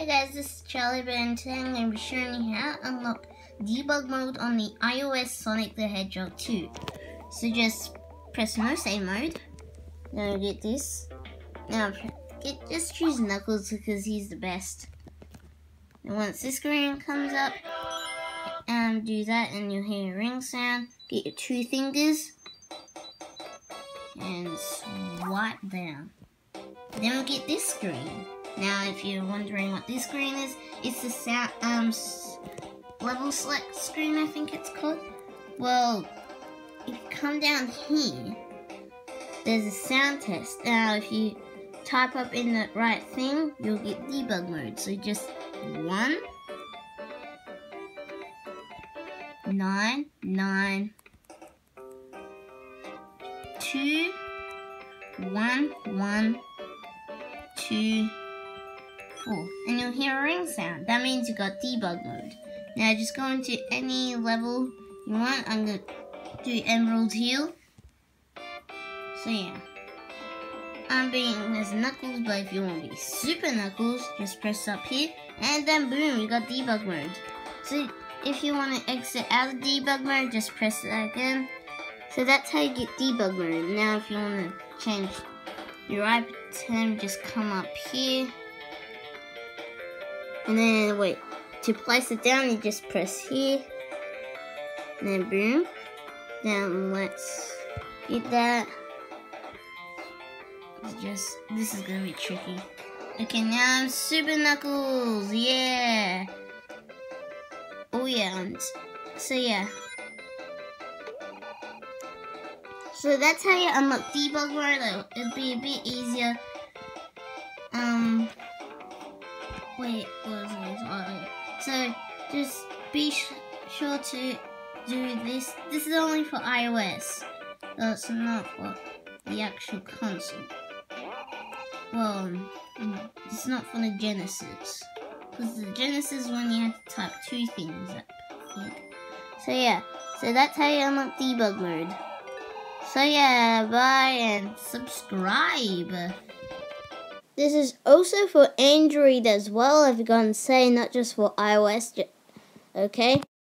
Hey guys, this is Charlie Bird and today I'm going to be showing you how to unlock debug mode on the iOS Sonic the Hedgehog 2. So just press no save mode. Now get this. Now get, just choose Knuckles because he's the best. And once this screen comes up, um, do that and you'll hear a ring sound. Get your two fingers and swipe down. Then we'll get this screen. Now, if you're wondering what this screen is, it's the sound, um, level select screen, I think it's called. Well, if you come down here, there's a sound test. Now, if you type up in the right thing, you'll get debug mode. So just one, nine, nine, two, one, one, two, four. And you'll hear a ring sound. That means you got debug mode. Now just go into any level you want. I'm going to do Emerald Hill. So yeah. I'm being as Knuckles, but if you want to be Super Knuckles, just press up here. And then boom, you got debug mode. So if you want to exit out of debug mode, just press that again. So that's how you get debug mode. Now if you want to change your item, just come up here. And then, wait, to place it down, you just press here. And then boom. Then let's get that. It's just, this is gonna be tricky. Okay, now I'm Super Knuckles, yeah. Oh yeah, so yeah. So that's how you unlock debug mode. It'll be a bit easier. Um, wait, what was it? So just be sure to do this. This is only for iOS. That's not for the actual console. Well, mm, it's not for the Genesis. Because the Genesis one you have to type two things up. So yeah, so that's how you unlock debug mode. So yeah, bye and subscribe. This is also for Android as well, I've gone say, not just for iOS. Okay?